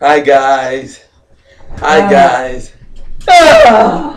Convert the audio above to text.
Hi guys. Hi uh. guys. Uh.